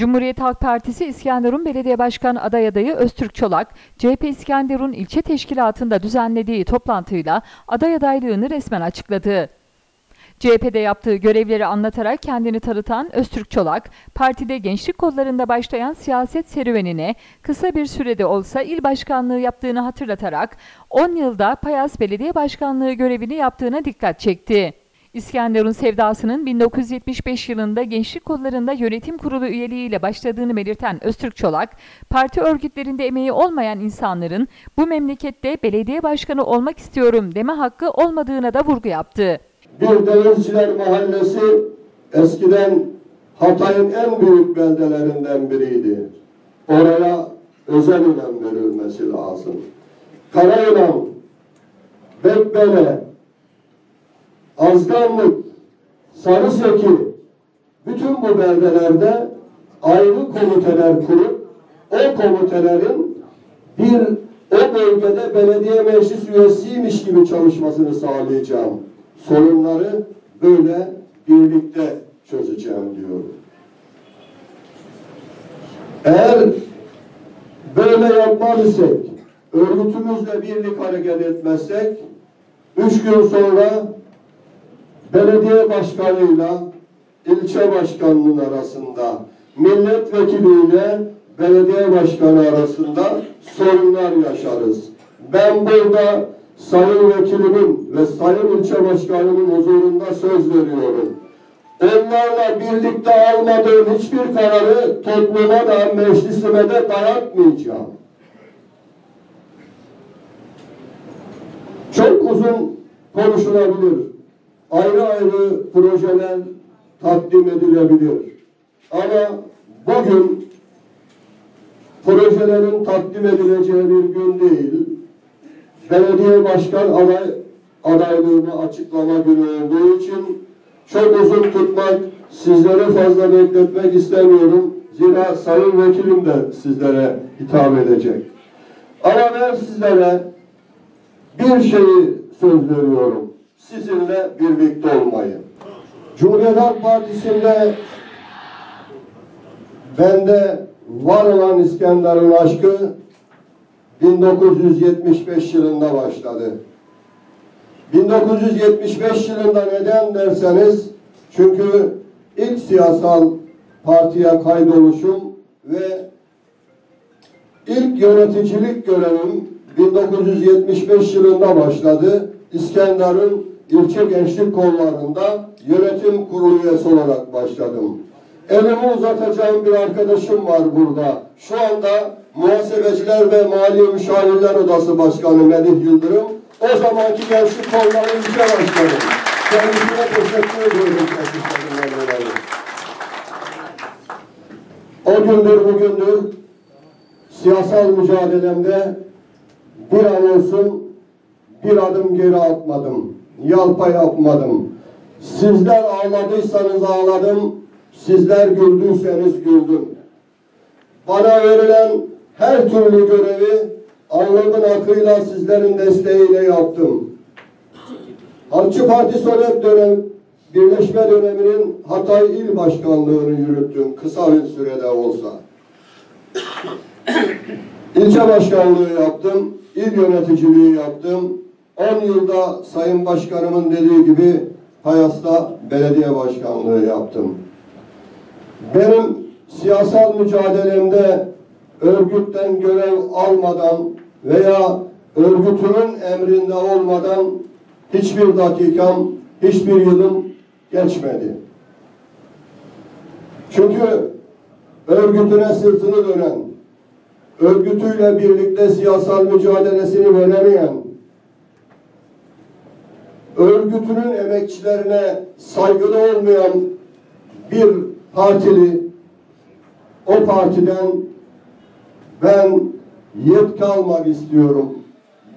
Cumhuriyet Halk Partisi İskenderun Belediye Başkan aday adayı Öztürk Çolak, CHP İskenderun İlçe Teşkilatı'nda düzenlediği toplantıyla aday adaylığını resmen açıkladı. CHP'de yaptığı görevleri anlatarak kendini tanıtan Öztürk Çolak, partide gençlik kollarında başlayan siyaset serüvenine kısa bir sürede olsa il başkanlığı yaptığını hatırlatarak 10 yılda Payas Belediye Başkanlığı görevini yaptığına dikkat çekti. İskenderun sevdasının 1975 yılında gençlik kollarında yönetim kurulu üyeliğiyle başladığını belirten Öztürk Çolak, parti örgütlerinde emeği olmayan insanların bu memlekette belediye başkanı olmak istiyorum deme hakkı olmadığına da vurgu yaptı. Bir Denizciler Mahallesi eskiden Hatay'ın en büyük beldelerinden biriydi. Oraya özel önem verilmesi lazım. Karayılan, Bekbele, Azganlık, Sarıseki, bütün bu beldelerde ayrı komiteler kurup o komitelerin bir o bölgede belediye meclis üyesiymiş gibi çalışmasını sağlayacağım. Sorunları böyle birlikte çözeceğim diyorum. Eğer böyle yapmaz isek, örgütümüzle birlik hareket etmezsek, üç gün sonra belediye başkanıyla ilçe başkanının arasında, milletvekiliyle belediye başkanı arasında sorunlar yaşarız. Ben burada sayın vekilimin ve sayın ilçe başkanımın huzurunda söz veriyorum. Onlarla birlikte almadığım hiçbir kararı topluma da meclisime de dayatmayacağım. Çok uzun konuşulabilir. Ayrı ayrı projeler takdim edilebilir. Ama bugün projelerin takdim edileceği bir gün değil, belediye başkan aday adaylığını açıklama günü olduğu için çok uzun tutmak, sizleri fazla bekletmek istemiyorum. Zira sayın vekilim de sizlere hitap edecek. Ama ben sizlere bir şeyi söz veriyorum. Sizinle birlikte olmayı. Cumhuriyet Partisi'nde bende var olan İskenderun aşkı 1975 yılında başladı. 1975 yılında neden derseniz çünkü ilk siyasal partiye kaydoluşum ve ilk yöneticilik görevim 1975 yılında başladı. İskenderun ilçe gençlik kollarında yönetim kurulu üyesi olarak başladım. Elimi uzatacağım bir arkadaşım var burada. Şu anda Muhasebeciler ve Mali Müşavirler Odası Başkanı Melih Yıldırım. O zamanki gençlik kolları ilçe başkanı. Kendisine teşekkür ediyorum. O gündür bugündür siyasal mücadelemde bir an olsun bir adım geri atmadım. Yalpa yapmadım. Sizler ağladıysanız ağladım. Sizler güldüyseniz güldüm. Bana verilen her türlü görevi Allah'ın akıyla sizlerin desteğiyle yaptım. Halkçı Parti Sonet dönem, birleşme döneminin Hatay İl Başkanlığı'nı yürüttüm. Kısa bir sürede olsa. İlçe başkanlığı yaptım. İl yöneticiliği yaptım. 10 yılda Sayın Başkanımın dediği gibi Hayas'ta belediye başkanlığı yaptım. Benim siyasal mücadelemde örgütten görev almadan veya örgütünün emrinde olmadan hiçbir dakikam, hiçbir yılım geçmedi. Çünkü örgütüne sırtını dönen, örgütüyle birlikte siyasal mücadelesini veremeyen, örgütünün emekçilerine saygılı olmayan bir partili o partiden ben yetki almak istiyorum.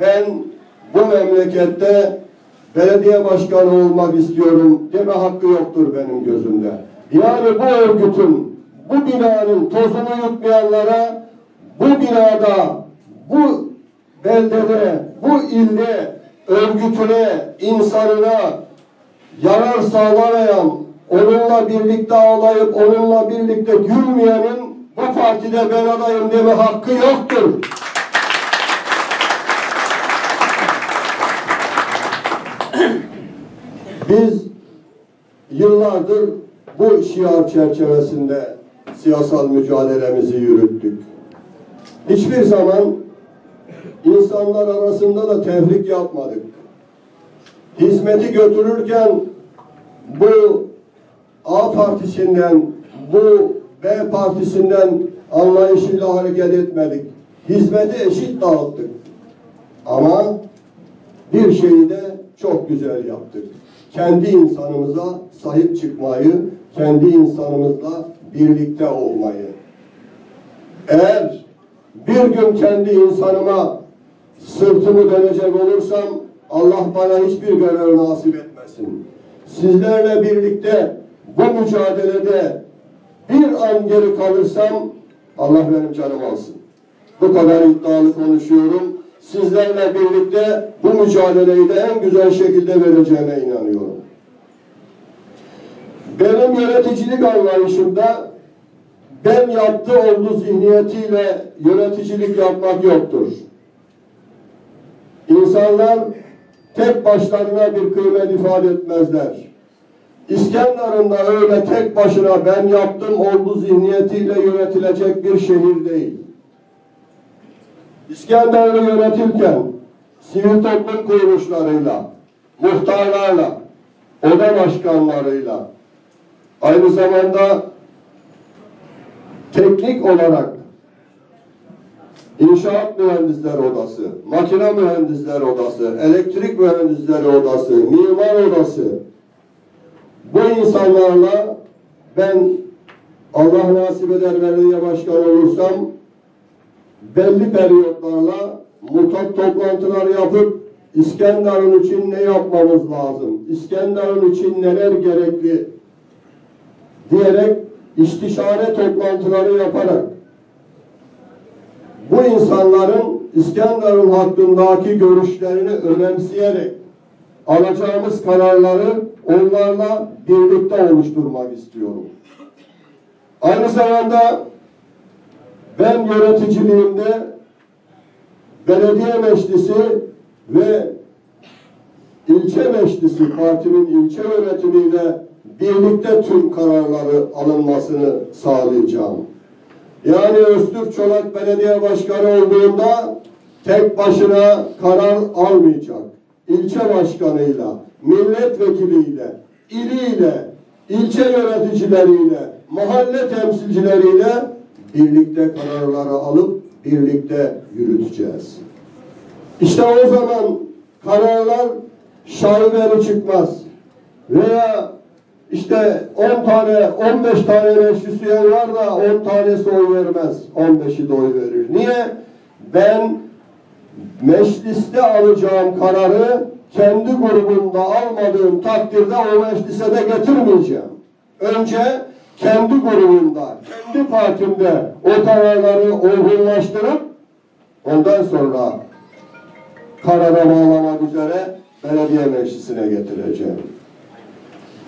Ben bu memlekette belediye başkanı olmak istiyorum deme hakkı yoktur benim gözümde. Yani bu örgütün, bu binanın tozunu yutmayanlara bu binada, bu beldede, bu ilde örgütüne, insanına yarar sağlamayan onunla birlikte ağlayıp onunla birlikte gülmeyenin bu partide ben adayım deme hakkı yoktur. Biz yıllardır bu şiar çerçevesinde siyasal mücadelemizi yürüttük. Hiçbir zaman insanlar arasında da tefrik yapmadık. Hizmeti götürürken bu A partisinden, bu B partisinden anlayışıyla hareket etmedik. Hizmeti eşit dağıttık. Ama bir şeyi de çok güzel yaptık. Kendi insanımıza sahip çıkmayı, kendi insanımızla birlikte olmayı. Eğer bir gün kendi insanıma sırtımı dönecek olursam Allah bana hiçbir görev nasip etmesin. Sizlerle birlikte bu mücadelede bir an geri kalırsam Allah benim canımı alsın. Bu kadar iddialı konuşuyorum. Sizlerle birlikte bu mücadeleyi de en güzel şekilde vereceğime inanıyorum. Benim yöneticilik anlayışımda ben yaptı oldu zihniyetiyle yöneticilik yapmak yoktur. İnsanlar tek başlarına bir kıymet ifade etmezler. İskenderun da öyle tek başına ben yaptım oldu zihniyetiyle yönetilecek bir şehir değil. İskenderun'u yönetirken sivil toplum kuruluşlarıyla, muhtarlarla, oda başkanlarıyla, aynı zamanda teknik olarak İnşaat Mühendisler Odası, Makine Mühendisler Odası, Elektrik Mühendisleri Odası, Mimar Odası. Bu insanlarla ben Allah nasip eder belediye başkanı olursam belli periyotlarla mutat toplantılar yapıp İskenderun için ne yapmamız lazım? İskenderun için neler gerekli? diyerek istişare toplantıları yaparak bu insanların İskenderun hakkındaki görüşlerini önemseyerek alacağımız kararları onlarla birlikte oluşturmak istiyorum. Aynı zamanda ben yöneticiliğimde belediye meclisi ve ilçe meclisi partinin ilçe yönetimiyle birlikte tüm kararları alınmasını sağlayacağım. Yani Öztürk Çolak Belediye Başkanı olduğunda tek başına karar almayacak. İlçe başkanıyla, milletvekiliyle, iliyle, ilçe yöneticileriyle, mahalle temsilcileriyle birlikte kararları alıp birlikte yürüteceğiz. İşte o zaman kararlar şaibeli çıkmaz. Veya işte 10 tane, 15 tane meclis üye var da 10 tanesi oy vermez. 15'i de oy verir. Niye? Ben mecliste alacağım kararı kendi grubumda almadığım takdirde o meclise de getirmeyeceğim. Önce kendi grubumda, kendi partimde o kararları olgunlaştırıp ondan sonra karara bağlamak üzere belediye meclisine getireceğim.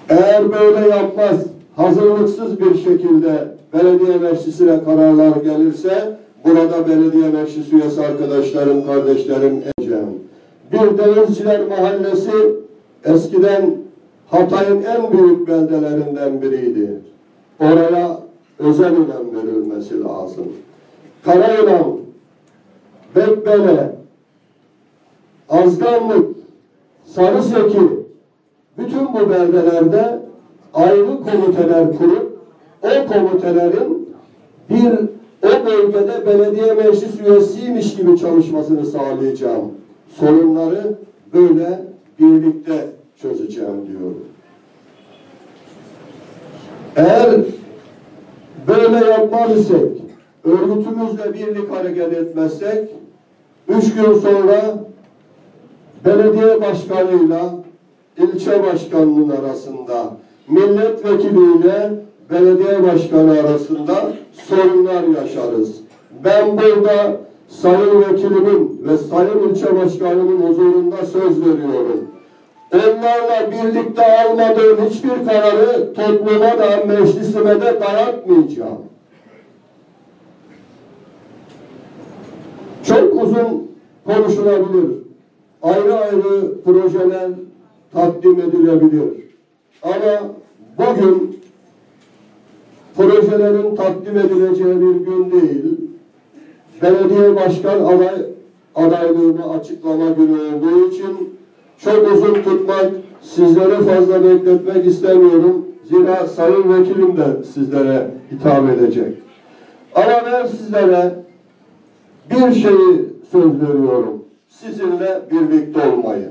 Eğer böyle yapmaz, hazırlıksız bir şekilde belediye meclisine kararlar gelirse, burada belediye meclis üyesi arkadaşlarım, kardeşlerim edeceğim. Bir Denizciler Mahallesi eskiden Hatay'ın en büyük beldelerinden biriydi. Oraya özel önem verilmesi lazım. Karayılan, Bekbele, Azganlık, Sarıseki, bütün bu beldelerde ayrı komiteler kurup o komitelerin bir o bölgede belediye meclis üyesiymiş gibi çalışmasını sağlayacağım. Sorunları böyle birlikte çözeceğim diyorum. Eğer böyle yapmaz isek, örgütümüzle birlik hareket etmezsek, üç gün sonra belediye başkanıyla ilçe başkanının arasında, milletvekiliyle belediye başkanı arasında sorunlar yaşarız. Ben burada sayın vekilimin ve sayın ilçe başkanımın huzurunda söz veriyorum. onlarla birlikte almadığım hiçbir kararı topluma da meclisime de dayatmayacağım. Çok uzun konuşulabilir. Ayrı ayrı projeler takdim edilebilir. Ama bugün projelerin takdim edileceği bir gün değil, belediye başkan aday adaylığını açıklama günü olduğu için çok uzun tutmak, sizleri fazla bekletmek istemiyorum. Zira sayın vekilim de sizlere hitap edecek. Ama ben sizlere bir şeyi söz veriyorum. Sizinle birlikte olmayı.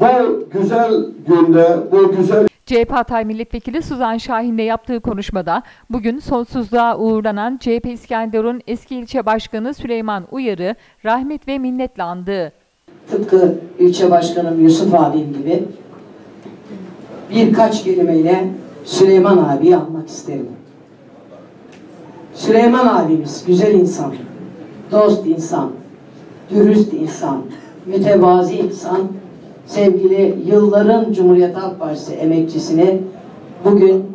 Bu güzel günde, bu güzel CHP Hatay Milletvekili Suzan Şahin'le yaptığı konuşmada bugün sonsuzluğa uğurlanan CHP İskenderun eski ilçe başkanı Süleyman Uyar'ı rahmet ve minnetle andı. tıpkı ilçe başkanım Yusuf abim gibi birkaç kelimeyle Süleyman abiyi anmak isterim. Süleyman abimiz güzel insan, dost insan, dürüst insan, mütevazi insan, sevgili yılların Cumhuriyet Halk Partisi emekçisini bugün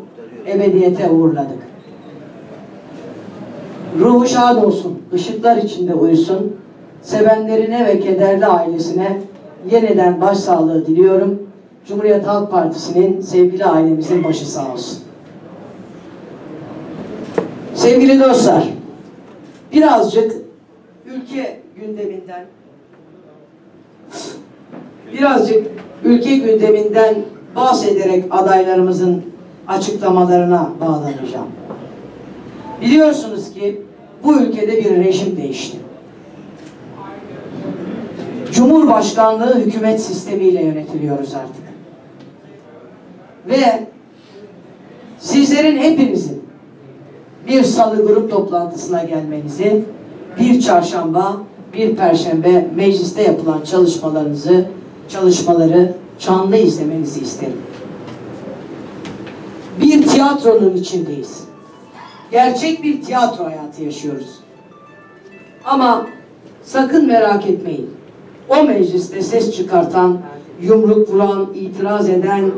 ebediyete uğurladık. Ruhu şad olsun, ışıklar içinde uyusun. Sevenlerine ve kederli ailesine yeniden başsağlığı diliyorum. Cumhuriyet Halk Partisi'nin sevgili ailemizin başı sağ olsun. Sevgili dostlar, birazcık ülke gündeminden birazcık ülke gündeminden bahsederek adaylarımızın açıklamalarına bağlanacağım. Biliyorsunuz ki bu ülkede bir rejim değişti. Cumhurbaşkanlığı hükümet sistemiyle yönetiliyoruz artık. Ve sizlerin hepinizin bir salı grup toplantısına gelmenizi, bir çarşamba, bir perşembe mecliste yapılan çalışmalarınızı, çalışmaları canlı izlemenizi isterim. Bir tiyatronun içindeyiz gerçek bir tiyatro hayatı yaşıyoruz. Ama sakın merak etmeyin. O mecliste ses çıkartan, yumruk vuran, itiraz eden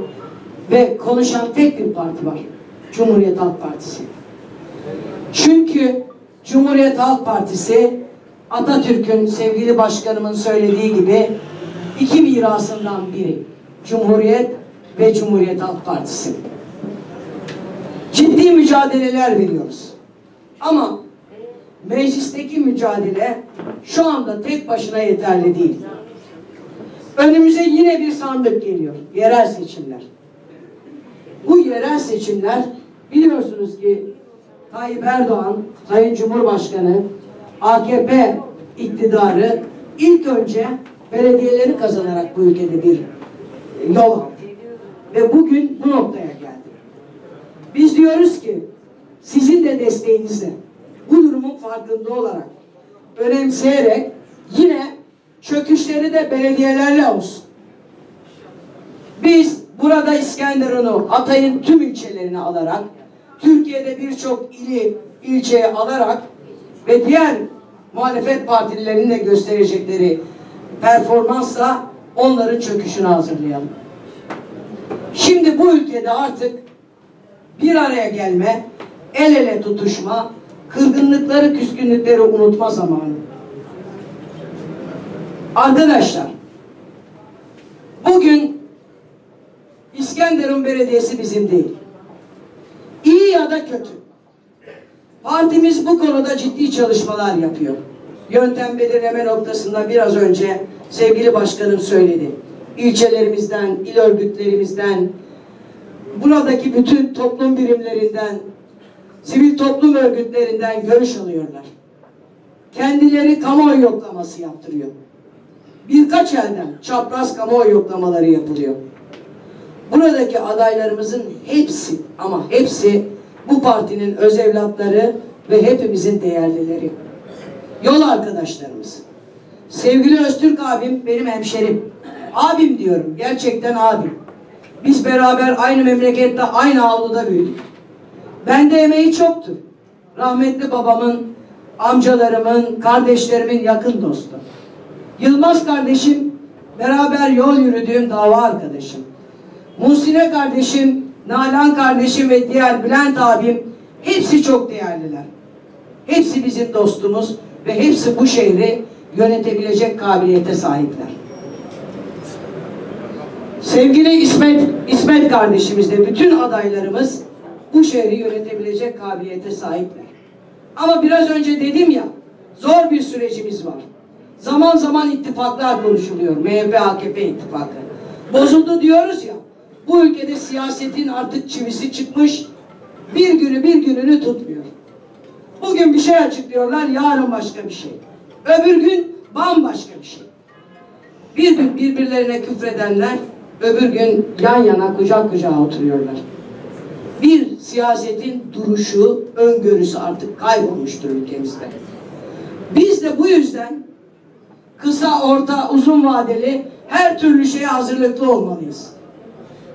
ve konuşan tek bir parti var. Cumhuriyet Halk Partisi. Çünkü Cumhuriyet Halk Partisi Atatürk'ün sevgili başkanımın söylediği gibi iki mirasından biri. Cumhuriyet ve Cumhuriyet Halk Partisi ciddi mücadeleler veriyoruz. Ama meclisteki mücadele şu anda tek başına yeterli değil. Önümüze yine bir sandık geliyor. Yerel seçimler. Bu yerel seçimler biliyorsunuz ki Tayyip Erdoğan, Sayın Cumhurbaşkanı, AKP iktidarı ilk önce belediyeleri kazanarak bu ülkede bir yol. Ve bugün bu noktaya geldi. Biz diyoruz ki sizin de desteğinizle bu durumun farkında olarak önemseyerek yine çöküşleri de belediyelerle olsun. Biz burada İskenderun'u Hatay'ın tüm ilçelerini alarak Türkiye'de birçok ili ilçeye alarak ve diğer muhalefet partilerinin de gösterecekleri performansla onların çöküşünü hazırlayalım. Şimdi bu ülkede artık bir araya gelme, el ele tutuşma, kırgınlıkları, küskünlükleri unutma zamanı. Arkadaşlar, bugün İskenderun Belediyesi bizim değil. İyi ya da kötü. Partimiz bu konuda ciddi çalışmalar yapıyor. Yöntem belirleme noktasında biraz önce sevgili başkanım söyledi. İlçelerimizden, il örgütlerimizden, buradaki bütün toplum birimlerinden, sivil toplum örgütlerinden görüş alıyorlar. Kendileri kamuoyu yoklaması yaptırıyor. Birkaç elden çapraz kamuoyu yoklamaları yapılıyor. Buradaki adaylarımızın hepsi ama hepsi bu partinin öz evlatları ve hepimizin değerlileri. Yol arkadaşlarımız. Sevgili Öztürk abim benim hemşerim. Abim diyorum. Gerçekten abim. Biz beraber aynı memlekette, aynı avluda büyüdük. Bende emeği çoktu. Rahmetli babamın, amcalarımın, kardeşlerimin yakın dostu. Yılmaz kardeşim beraber yol yürüdüğüm dava arkadaşım. Muhsine kardeşim, Nalan kardeşim ve diğer Bülent abim hepsi çok değerliler. Hepsi bizim dostumuz ve hepsi bu şehri yönetebilecek kabiliyete sahipler. Sevgili İsmet, İsmet kardeşimiz de bütün adaylarımız bu şehri yönetebilecek kabiliyete sahipler. Ama biraz önce dedim ya, zor bir sürecimiz var. Zaman zaman ittifaklar konuşuluyor. MHP, AKP ittifakı. Bozuldu diyoruz ya, bu ülkede siyasetin artık çivisi çıkmış, bir günü bir gününü tutmuyor. Bugün bir şey açıklıyorlar, yarın başka bir şey. Öbür gün bambaşka bir şey. Bir gün birbirlerine küfredenler, öbür gün yan yana kucak kucağa oturuyorlar. Bir siyasetin duruşu, öngörüsü artık kaybolmuştur ülkemizde. Biz de bu yüzden kısa, orta, uzun vadeli her türlü şeye hazırlıklı olmalıyız.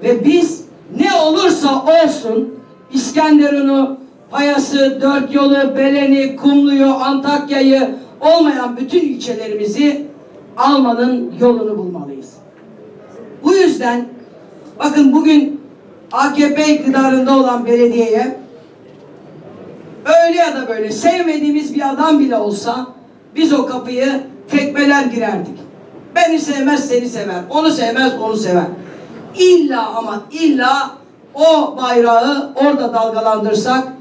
Ve biz ne olursa olsun İskenderun'u, Payas'ı, Dört Yolu, Belen'i, Kumlu'yu, Antakya'yı olmayan bütün ilçelerimizi almanın yolunu bulmalıyız. Bu yüzden bakın bugün AKP iktidarında olan belediyeye öyle ya da böyle sevmediğimiz bir adam bile olsa biz o kapıyı tekmeler girerdik. Beni sevmez seni sever. Onu sevmez onu sever. İlla ama illa o bayrağı orada dalgalandırsak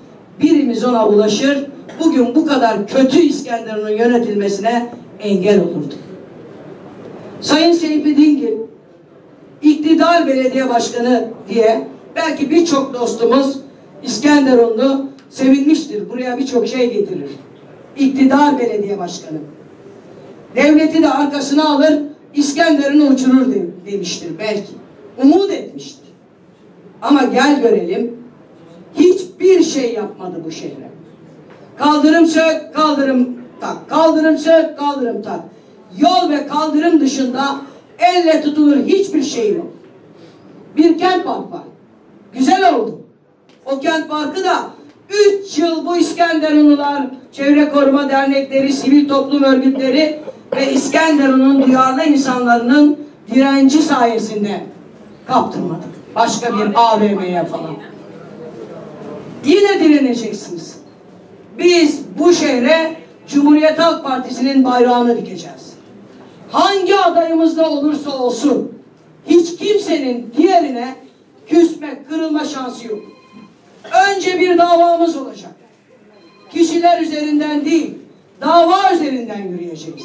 birimiz ona ulaşır. Bugün bu kadar kötü İskenderun'un yönetilmesine engel olurduk. Sayın Seyfi Dingil iktidar belediye başkanı diye belki birçok dostumuz İskenderunlu sevinmiştir. Buraya birçok şey getirir. İktidar belediye başkanı. Devleti de arkasına alır, İskenderun'u uçurur de- demiştir belki. Umut etmiştir. Ama gel görelim, hiçbir şey yapmadı bu şehre. Kaldırım sök, kaldırım tak. Kaldırım sök, kaldırım tak. Yol ve kaldırım dışında elle tutulur hiçbir şey yok. Bir kent park var. Güzel oldu. O kent parkı da 3 yıl bu İskenderunlular, çevre koruma dernekleri, sivil toplum örgütleri ve İskenderun'un duyarlı insanların direnci sayesinde kaptırmadık. Başka bir AVM'ye falan. Yine direneceksiniz. Biz bu şehre Cumhuriyet Halk Partisi'nin bayrağını dikeceğiz. Hangi adayımız da olursa olsun hiç kimsenin diğerine küsme, kırılma şansı yok. Önce bir davamız olacak. Kişiler üzerinden değil, dava üzerinden yürüyeceğiz.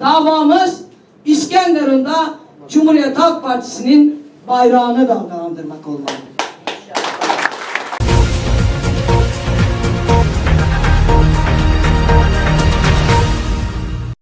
Davamız İskenderun'da Cumhuriyet Halk Partisi'nin bayrağını dalgalandırmak olmalı.